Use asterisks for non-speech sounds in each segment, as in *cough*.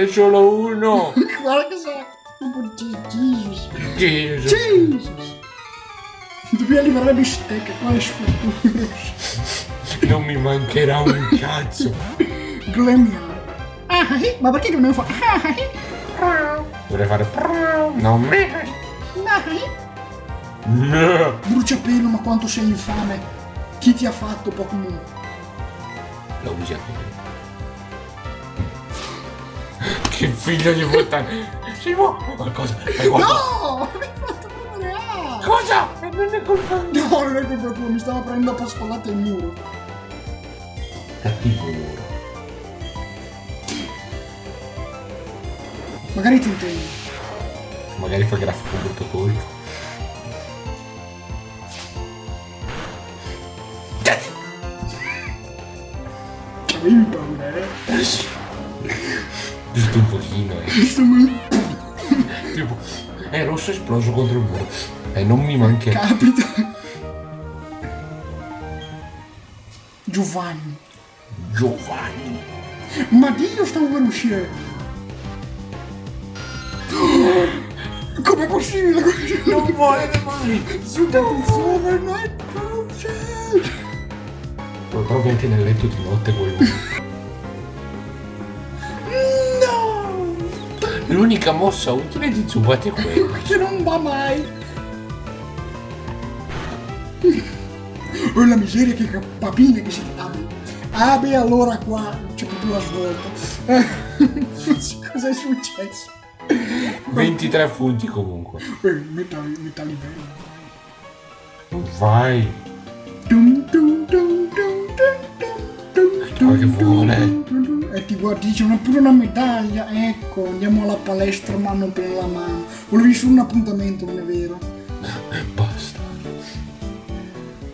n'è solo uno. *laughs* Guarda che sa. Jesus. Jesus. Jesus. Dobbiamo arrivare alla bistecca, quale sfortuna. Non mi mancherà un cazzo. Glemiamo. Ah, eh, ma perché dobbiamo fare? Ah, eh, Dovrei fare... Non me. eh. No. Bruciapelo, ma quanto sei infame. Chi ti ha fatto Pokémon? Lo usiamo. Che figlio di puttana. Si può qualcosa. Qualcosa. No! Mi hai fatto male! Cosa? Non è colpa mia. No, non è colpa tua, mi stava prendendo per spallate il muro. Cattivo muro. Magari ti intendi. Magari fa grafico brutto colpo. Avevi paura, eh? Giusto un pochino, eh. Insomma, *laughs* Tipo, è rosso esploso contro il muro. E non mi mancherà. capita. Giovanni. Giovanni. Ma Dio, stavo per uscire. *gasps* Com'è possibile? Non vuole mai. Su Over Night Project! Lo trovi anche nel letto di notte quel L'unica mossa utile di Zubat è quella. *laughs* Che non va mai! Oh la miseria che papine che si abbia. Ah beh allora qua c'è proprio la svolta. Eh, non so cosa è successo. 23 punti comunque. Metà, metà livello. Vai. Dum, dum, dum, dum, dum, dum, dum, Ma che vuole? dum, dum, dum. E ti guardi, dice una, pure una medaglia. Ecco, andiamo alla palestra mano per la mano. Volevi solo un appuntamento, non è vero? *laughs* Basta.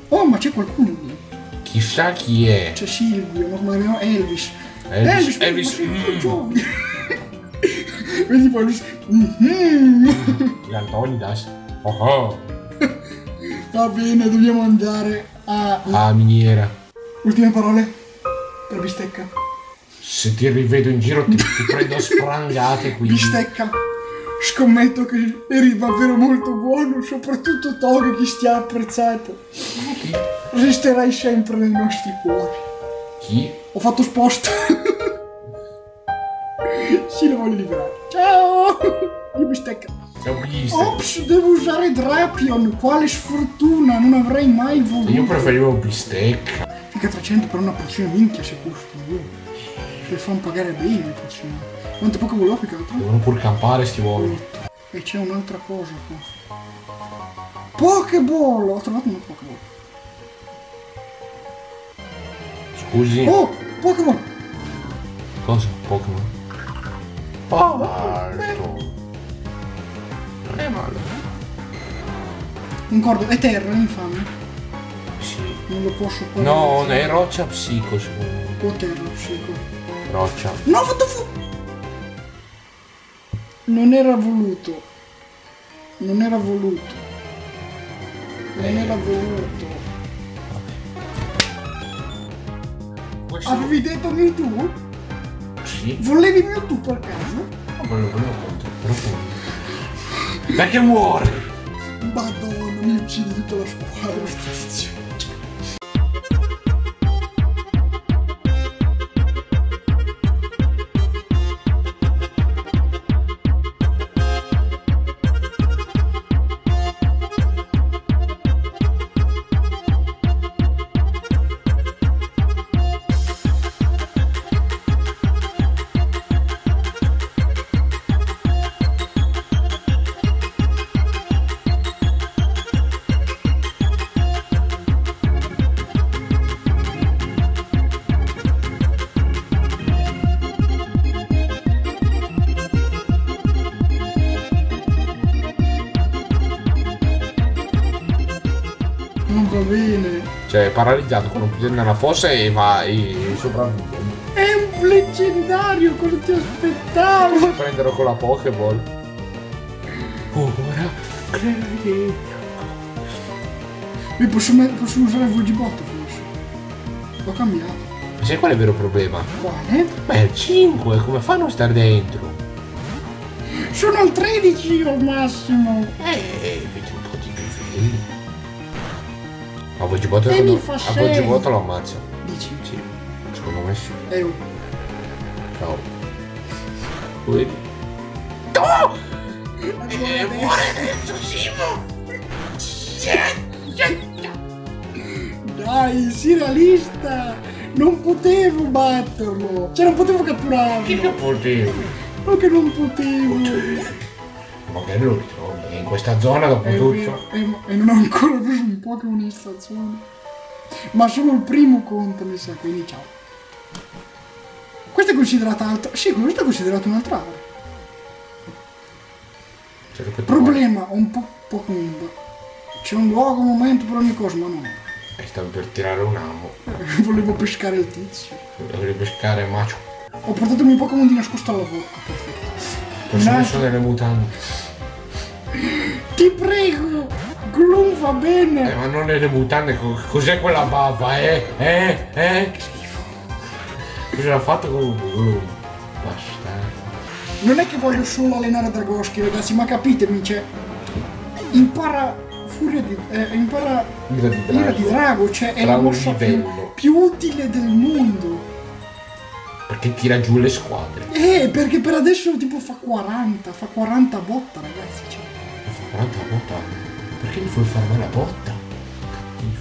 Oh, ma c'è qualcuno lì. Chissà chi è. C'è Silvio, no, come no, Elvis. Elvis. Elvis, Elvis. ma sei mm. *laughs* Vedi poi Elvis. mhm. L'Antonidas. Oh oh. Va bene, dobbiamo andare a... Ah, miniera. Ultime parole per bistecca. Se ti rivedo in giro ti, ti prendo sprangate *laughs* qui. Bistecca. Scommetto che eri davvero molto buono, soprattutto Toga che ti ha apprezzato. Chi? Resterai sempre nei nostri cuori. Chi? Ho fatto sposta. *laughs* sì, lo voglio liberare. Ciao! Io bistecca. Ops, devo usare Drapion. Quale sfortuna, non avrei mai voluto. Io preferivo bistecca. Fica 300 per una pozione minchia se costa. Per fanno pagare bene le pozioni. Quante poche volevo più che altro? Devono pur campare sti uomini. E c'è un'altra cosa qua. Pokéball! Ho trovato una Pokéball. Scusi. Oh! Pokémon! Cosa? Pokémon? Oh, alto. Non è male. Un cordo. È terra, infame. Sì. Non lo posso fare. No, non è roccia psico secondo me. O terra, psico. Roccia. No, ho fatto fu... Non era voluto. Non era voluto. Non Eh. era voluto. Questo... Avevi detto Mewtwo? Sì. Volevi Mewtwo per caso? Ma lo volevo contro. Però Perché muore? Madonna, mi uccide tutta la squadra sto paralizzato con un piede nella fossa e va e sopravvive. È un leggendario, cosa ti aspettavo? Prenderò con la Pokéball. Ora credi. Mi posso, posso usare il Volgibot forse? L'ho cambiato. Sai qual è il vero problema? Quale? Beh, il 5, come fanno a stare dentro? Sono al 13 io al massimo. Eh, vedi un po' di livelli. A Volgibotto E mi fa a sei. Volgibotto lo ammazzo. Dici? Sì, secondo me sì. Eh, oh. Ciao. Vedi? Eh, Dai, sii realista! Non potevo batterlo! Cioè, non potevo Che catturarlo! potevo? No che non potevo! Magari lo ritrovi in questa zona dopo È tutto. vero, e, e non ho ancora preso un Pokémon in stazione. Ma sono il primo conto, mi sa, quindi ciao. Questa è considerata altra. Sì, questa è considerata un'altra area. Cioè, che tu- Problema, ho un po' Pokémon. C'è un luogo, un momento per ogni cosa, ma no. Eh, Stavo per tirare un amo. Volevo pescare il tizio. Dovrei pescare macio. Ho portato il mio Pokémon di nascosto alla bocca, perfetto. Posso Un messo altro- nelle mutande. Ti prego! Gloom va Eh, bene! ma non nelle mutande, co- cos'è quella bava, eh? Eh? Eh? Cosa ha fatto con un bastardo? Non è che voglio solo allenare Dragoschi, ragazzi, ma capitemi, cioè. Impara furia di. eh, impara Ira di ira di drago. drago, cioè è la mossa più, più utile del mondo. Perché tira giù le squadre. Eh, perché per adesso tipo fa 40, fa 40 botta, ragazzi. Cioè. Mi fa 40 la botta. Perché gli vuoi fare male la botta? Cattivo.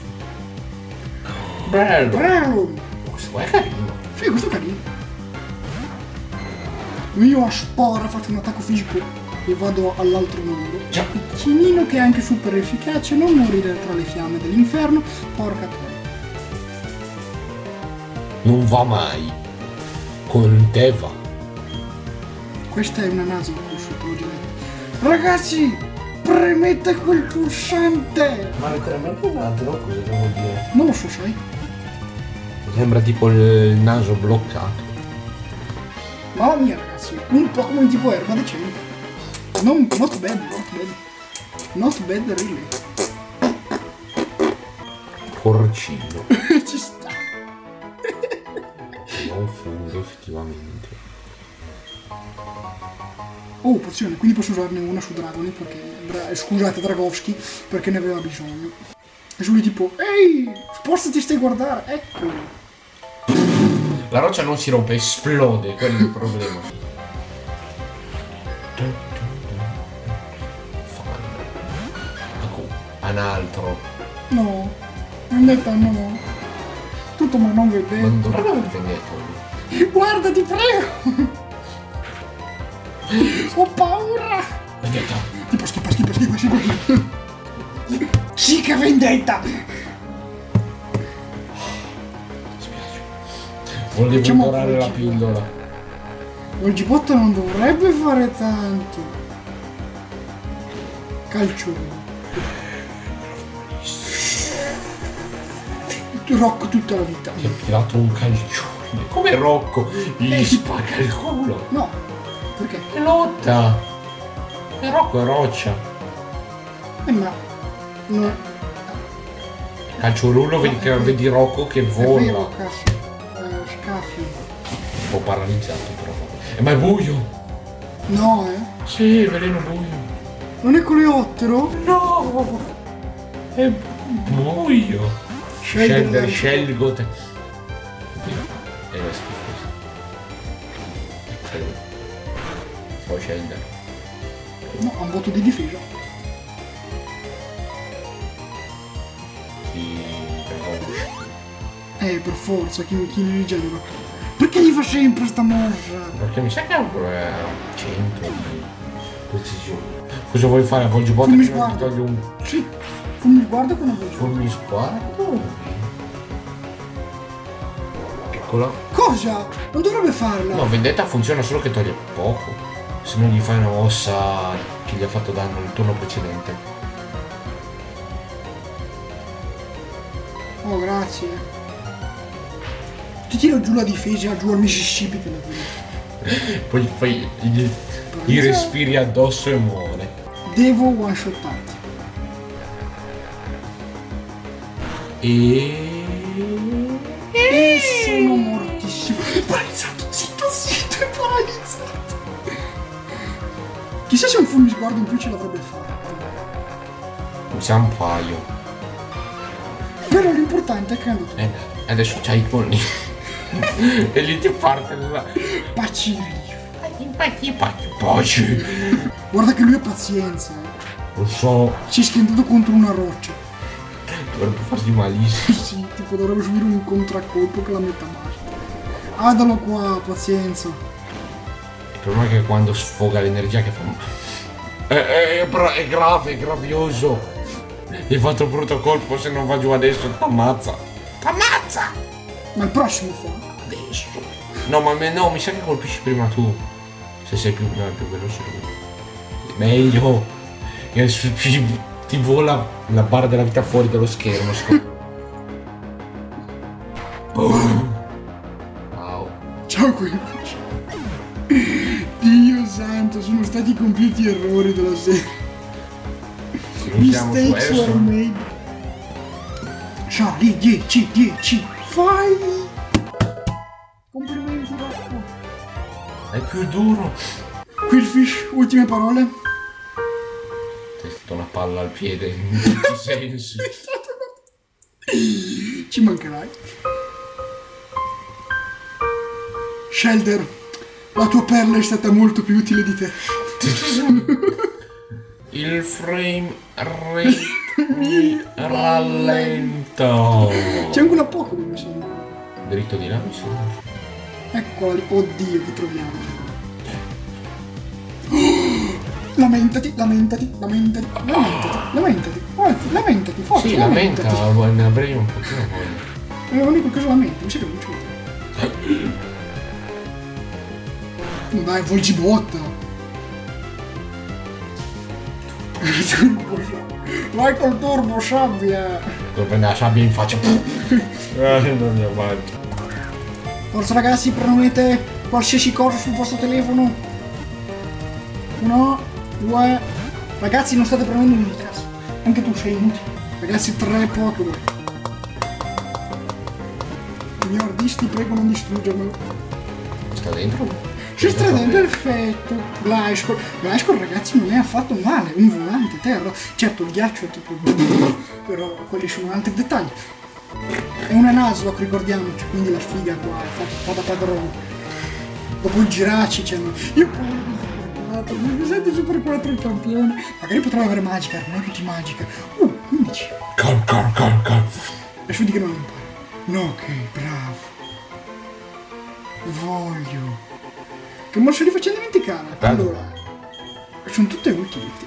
Bello. Bravo! Questo qua è carino. Sì, questo è carino. Io a spora faccio un attacco fisico e vado all'altro mondo. Già. Piccinino che è anche super efficace, non morire tra le fiamme dell'inferno. Porca troia. Non va mai. Con te va. Questa è una naso l'ho già detto. Ragazzi, premete quel pulsante! Ma letteralmente un altro, cosa devo dire? Non lo so, sai? Sembra tipo il naso bloccato. Mamma mia, ragazzi. Un Pokémon tipo erba decente. Non, not bad, not bad. Not bad, really. Porcino. *laughs* Ci sta. non fungo effettivamente. Oh, pozione, quindi posso usarne una su Dragoni perché... Eh, scusate, Dragovski, perché ne aveva bisogno. E su lui tipo, ehi, spostati stai a guardare, ecco. La roccia non si rompe, esplode, quello è il problema. Un altro. No, vendetta no. Tutto ma non vedete. Non. Guarda, ti prego. Ho paura. Vendetta. Tipo schipa, schipa, schipa, schipa. Sì che vendetta. Spiace. Volevo Facciamo dorare la pillola. Il gibotto non dovrebbe fare tanto. Calcio. Rocco tutta la vita. Ti ha tirato un calcione. Come Rocco gli Eh, spacca il culo. No, perché? E lotta. E Rocco è roccia. Eh ma... No, Calcio rullo, vedi, che, vedi Rocco che è vero, vola. Eh, scafi. Un po' paralizzato però. Eh, ma è buio. No, eh. Sì, veleno buio. Non è coleottero? No! È buio! Scegliere scelgo te. Puoi scegliere. No, ha un voto di difesa. Chi. Eh, per forza, chi, chi ne rigenera. Perché gli fa sempre sta mossa? Perché mi sa che è un 100 di precisione. Cosa vuoi fare? Avvolgi botte Fammi prima ti sguardo. togli un Sì, fammi sguardo quando voglio. fulmi sguardo? Eccola. Cosa? Non dovrebbe farla. No, vendetta funziona solo che toglie poco. Se non gli fai una mossa che gli ha fatto danno il turno precedente. Oh, grazie. Ti tiro giù la difesa, giù al Mississippi te la tiro. *laughs* Poi gli fai gli, gli respiri addosso e muore. Devo one shottarti. E... E sono Paralizzato, Se un fulmisguardo in più ce l'avrebbe fatto. Sa un paio. Però l'importante è che è andato. Eh, adesso c'hai i polli. *laughs* e lì ti parte la... Pacirio. Pacci, pacci, pacci. Guarda che lui ha pazienza. eh. Lo so, Si è schiantato contro una roccia. dovrebbe farsi malissimo. *laughs* Sì, tipo dovrebbe subire un contraccolpo che la metta basta. Adalo qua, pazienza. Problema è che quando sfoga l'energia che fa... È, è, è grave, è gravioso. Hai fatto un brutto colpo, se non va giù adesso t'ammazza. T'ammazza! Ma il prossimo fa. Adesso. No, ma me- no, mi sa che colpisci prima tu. Se sei più, no, è più veloce. Meglio. Che su- ti, ti vola la barra della vita fuori dallo schermo. secondo me. Boom. Wow. Ciao qui. Dio santo, sono stati compiuti errori della serie. Mistakes were Erson. made. Charlie, 10, 10. Fai! Complimenti, Rocco. È più duro. Quillfish, ultime parole. Ti è stata una palla al piede in tutti sensi. *laughs* Ci mancherai. Shelter, la tua perla è stata molto più utile di te. *laughs* Il frame rate mi rallenta. C'è anche una Pokémon, mi sembra. Dritto di là mi sembra. Eccola lì. Oddio, che troviamo. *gasps* Lamentati, lamentati, lamentati, lamentati, lamentati, forza, lamentati, forza, Sì, lamenta, lamentati. ne avrei un pochino voglia. Volevo dire qualcosa lamenti, mi sa che non c'è. Dai, volgibotta. Vai col turbo sabbia. Devo prendere la sabbia in faccia. Eh, non mi avanti. Forza ragazzi, prendete qualsiasi cosa sul vostro telefono. Uno, due. Ragazzi, non state prendendo un cazzo. Anche tu sei inutile. Ragazzi, tre Pokémon. Il mio hard disk, ti prego non distruggermelo. Sta dentro? Ci sta dentro, perfetto. Blaiscor. Blaiscor, ragazzi, non è affatto male. Un volante terra. Certo, il ghiaccio è tipo. *laughs* Però quelli sono altri dettagli. È una Nuzlocke, ricordiamoci, quindi la sfiga qua fa, fa da padrone. Dopo il Giraci c'è. Io di Super 4, mi sento Super 4 il campione. Magari potrei avere magica, non è tutti magica. Uh, 11. Calm, calm, calm, calm. Lascia di che non impara. No, ok, bravo. Voglio. Che mo se li faccio dimenticare. Bello. Allora. Sono tutte ultimamente.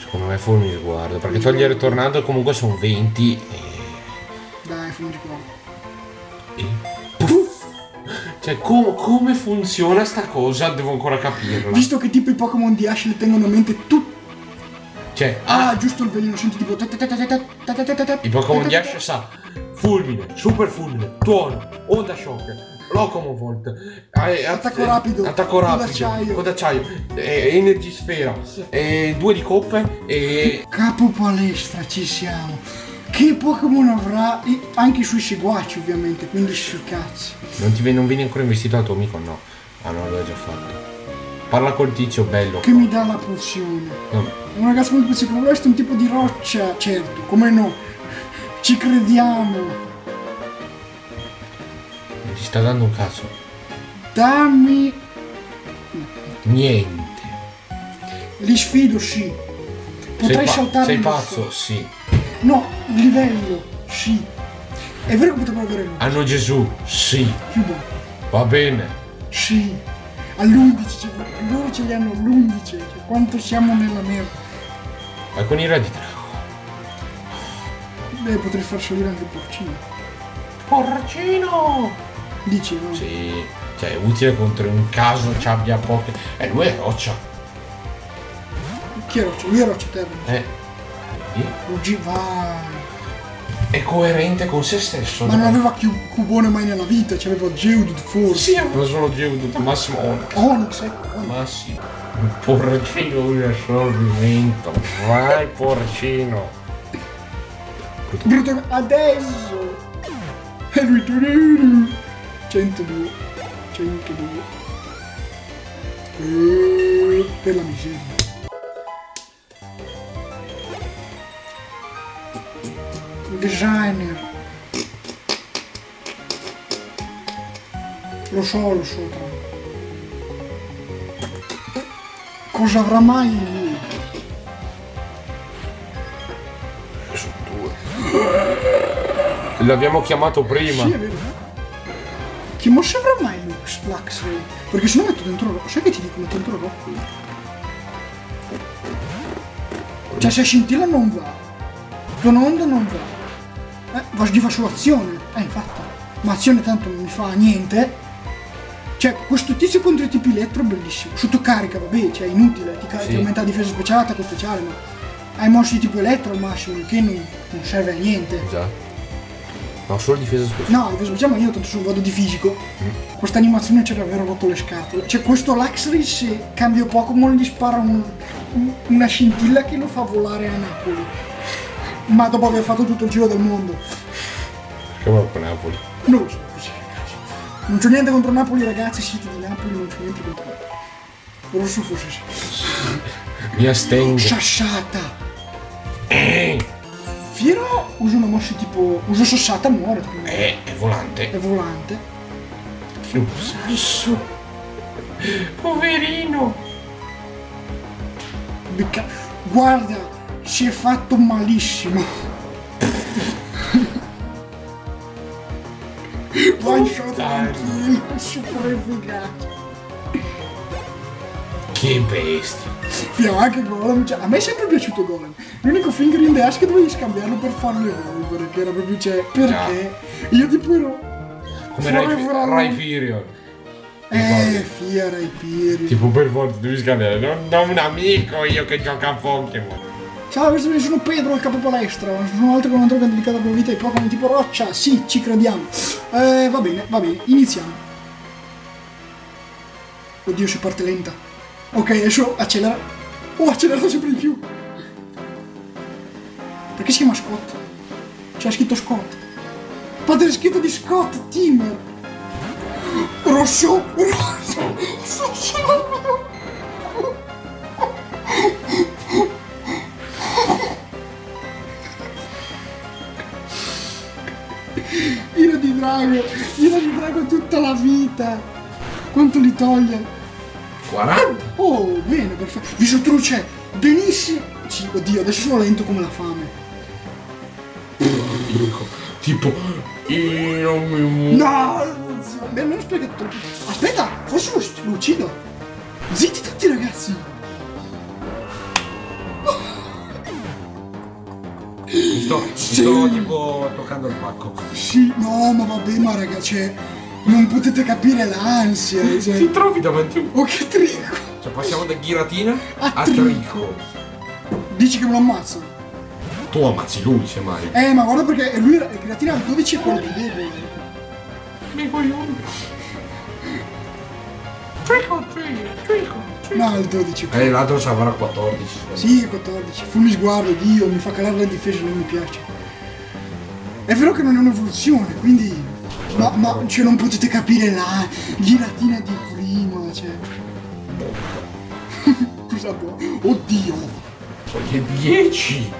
Secondo me fulmine sguardo. Perché togliere tornado comunque sono 20 e... Dai, fungi qua. e puff. Cioè, com- come funziona sta cosa? Devo ancora capirla. Visto che tipo i Pokémon di Ash le tengono a mente tutti. Cioè, Ah, giusto il veleno, senti tipo. i Pokémon di Ash sa fulmine, super fulmine, tuono, onda shock, locomovolt, eh, Attacco eh, rapido, attacco rapido, coda d'acciaio, eh, energy sfera, eh, due di coppe e Capo palestra, ci siamo. Che Pokémon avrà? Anche sui seguaci, ovviamente, quindi sui cazzi. non ti viene, non vieni ancora investito dal tuo amico? No. Ah no, l'ho già fatto. Parla col tizio bello. Che mi dà la pozione. No, un ragazzo molto questo è un tipo di roccia, certo, come no. Ci crediamo. Sta dando un cazzo. Dammi. Niente. Li sfido, sì. Sei, Potrei pa- saltare sei pazzo? Sì. No, livello, sì. È vero che potremmo avere lui. Hanno Gesù? Sì. Chiudo. Va bene. Sì. All'11, cioè, loro ce li hanno all'11, cioè, quanto siamo nella merda. Ma con i re di drago. Beh, potrei far salire anche il porcino. Porcino! Dici, no? Sì. Cioè, è utile contro un caso ci abbia poche. Eh, lui è roccia. Chi è roccia? Lui è roccia terra. Eh. Oggi vai. È coerente con se stesso. Ma non aveva chi- cubone mai nella vita, c'aveva Geodude forse. Sì, aveva solo Geodude, massimo Onyx. Onyx, ecco. Massimo. Un porcino di assorbimento. Vai, porcino. Brutto adesso! E lui. 102. 102. E... Per la miseria. Designer. Lo so, lo so. Cosa avrà mai lui? Sono due. L'abbiamo chiamato prima. Sì. Che mossa avrà mai Lux, l'X-Ray? Perché se no metto dentro Rocco. Sai che ti dico? Metto dentro Rocco. Cioè se scintilla non va. Con onda non va. Eh, gli fa solo azione. Eh, infatti. Ma azione tanto non mi fa niente. Cioè, questo tizio contro i tipi elettro è bellissimo. Sottocarica, vabbè, cioè è inutile. Ti, Sì. ti aumenta la difesa speciale, attacco speciale, ma hai mosse di tipo elettro al massimo, che non, non serve a niente. Già. No, solo difesa speciale. No, difesa speciale, ma io tanto sono vado di fisico. Questa animazione ci ha davvero rotto le scatole. Cioè, questo Luxray se cambia Pokémon gli spara un- un- una scintilla che lo fa volare a Napoli. Ma dopo aver fatto tutto il giro del mondo. Va con Napoli. Non lo so, così ragazzi. Non c'ho niente contro Napoli, ragazzi, siete di Napoli, non c'ho niente contro Napoli. Rosso forse sì. Mi astengo. Sassata! Fiero usa una mossa tipo. usa Sassata muore. eh, è volante. È volante. Un sasso. Poverino. Becca- Guarda, si è fatto malissimo. One shot kill, super efficace. Che bestia. Fino anche Golem, cioè, a me è sempre piaciuto Golem. L'unico finger in the ass che dovevi scambiarlo per farlo evolvere, che era proprio, cioè, perché? Io tipo ero... Come Rai, Rai. Period. Eh, Fiera i Piri. Tipo per forza devi scambiare. Non, non un amico io che gioca a Pokémon. Ciao, questo sono Pedro, il capo palestra. Sono un altro che ha dedicato la propria vita ai Pokémon tipo roccia. Sì, ci crediamo. Eh, va bene, va bene, iniziamo. Oddio, si parte lenta. Ok, adesso accelera. Oh, accelerato sempre di più. Perché si chiama Scott? C'è scritto Scott. Padre scritto di Scott, Tim. Rosso, rosso, rosso. Ira di drago, ira di drago tutta la vita. Quanto li toglie? 40. Oh, bene, perfetto. Viso truce, benissimo. Sì, oddio, adesso sono lento come la fame. Tipo, io non mi muovo. No, zio, beh, almeno spiegato troppo. Aspetta, forse lo, lo uccido. Zitti tutti ragazzi. Mi sto, mi sto tipo toccando il pacco. Sì, no, ma vabbè, ma ragazzi, cioè, non potete capire l'ansia. Cioè. Ti trovi davanti a un... Oh, che trico. Cioè passiamo da ghiratina A a trico. trico. Dici che me lo ammazza? Tu ammazzi lui semmai. Eh, ma guarda perché lui era, il creatina al 12 è quello più debole. Mi coglioni. Trico, trico, trico. No, il 12. Eh, l'altro ci avrà 14. Sì, è 14. Fulmi sguardo, Dio, mi fa calare la difesa, non mi piace. È vero che non è un'evoluzione, quindi... Ma, ma cioè, non potete capire la giratina di prima, cioè... *laughs* Cosa può? Oddio! Che 10.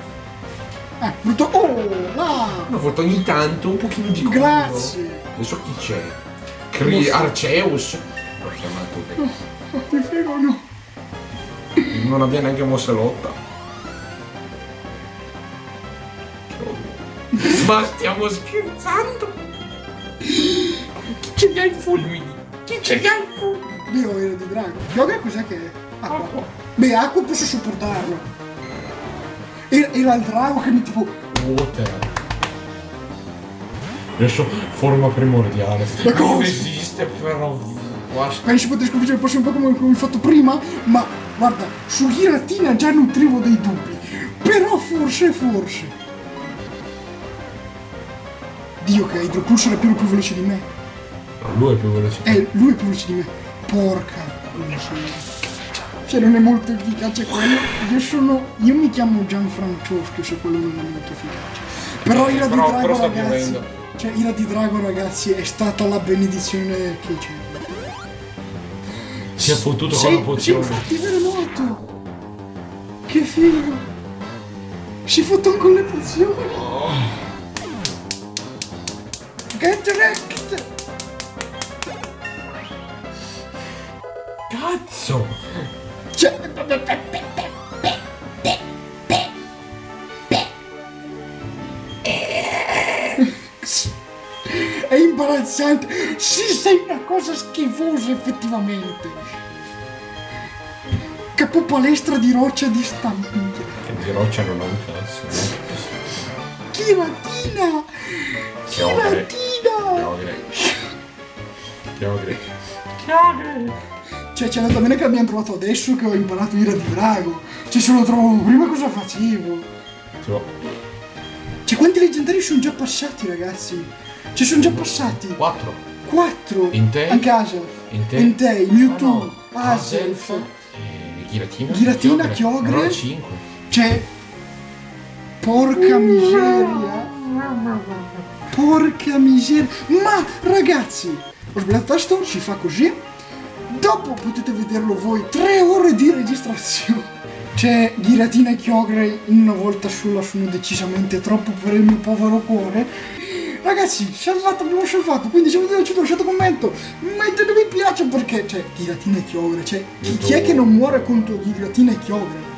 Eh, brutto... Oh, là! Una volta ogni tanto un pochino di culo. Grazie! Adesso chi c'è? Cri- Arceus. L'ho chiamato bene. Oh, ti prego, no! Non abbia neanche mossa lotta. Ma stiamo scherzando? Chi ce li ha i fulmini? Chi ce li ha i fulmini? Dio, era di drago. Yoga cos'è che è? Acqua. Beh, acqua posso sopportarlo. Era, era il drago che mi tipo... Water. Adesso forma primordiale. Ma cosa? Non esiste però. Guarda. Pensi poter sconfiggere il prossimo Pokémon come ho fatto prima? Ma guarda, su Giratina già nutrivo dei dubbi. Però forse, forse. Dio che Hydropulse era più, più veloce di me. No, lui è più veloce. Eh, lui è più veloce di me. Porca. Cioè non è molto efficace quello. Io sono. Io mi chiamo Gianfrancesco se quello non è molto efficace. Però ira di però, drago però ragazzi. piovendo. Cioè, Ira di Drago, ragazzi, è stata la benedizione che c'è. Si è fottuto con Sì, la sì, pozione. infatti, vero morto. Che figo. Si fottono con le pozioni. Wrecked. Cazzo! Cioè... È imbarazzante. Sì, sei una cosa schifosa effettivamente. Capo palestra di roccia di stampino. Che di roccia non ha un cazzo. Chiratina! Chiratina! Chiogre. Chiogre. Chiogre. Cioè, c'è andata bene che abbiamo trovato adesso che ho imparato Ira di Drago. Cioè, se lo trovavo prima cosa facevo? Tipo, Cioè, quanti leggendari sono già passati, ragazzi? Ci sono già passati. 4. Quattro. Entei. Anche Aself. Entei. Entei, Mewtwo, Ah, no. Aself. E Giratina. Giratina, Chiogre. 5. Cioè... Porca miseria. Porca miseria. Ma, ragazzi, ho sbagliato tasto, si fa così. Dopo potete vederlo voi. Tre ore di registrazione. Cioè, Giratina e Chiogre una volta sola sono decisamente troppo per il mio povero cuore. Ragazzi, salvato, abbiamo salvato. Quindi se vi è piaciuto lasciate un commento. Mettete mi piace perché, cioè, Giratina e Chiogre. Cioè, chi, chi è che non muore contro Giratina e Chiogre?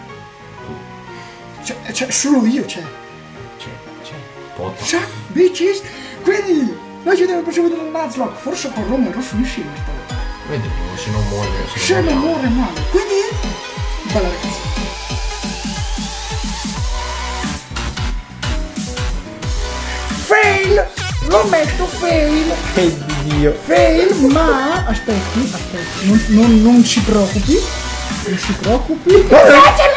Cioè, cioè, solo io, cioè. C'è, c'è. Potta. Ciao, bitches! Quindi, noi ci vediamo al prossimo video del Nuzlocke. Forse con Roma Rosso riusciremo stavolta. Vedremo se non muore. Se non muore. male. Quindi, bella ragazzi. Fail! Lo metto fail! Che dio. Fail, ma aspetti, aspetti, non, non, non si preoccupi. Non si preoccupi. Scusate.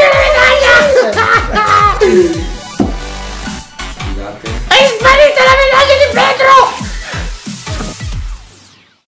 Hai sbagliato!